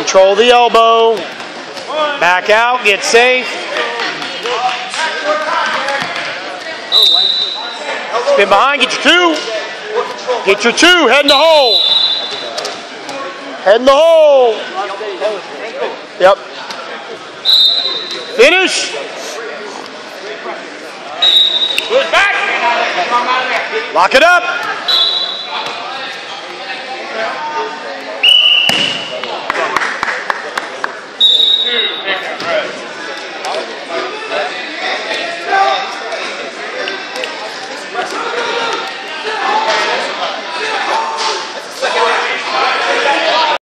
Control the elbow. Back out, get safe. Spin behind, get your two. Get your two, head in the hole. Head in the hole. Yep. Finish. Lock it up.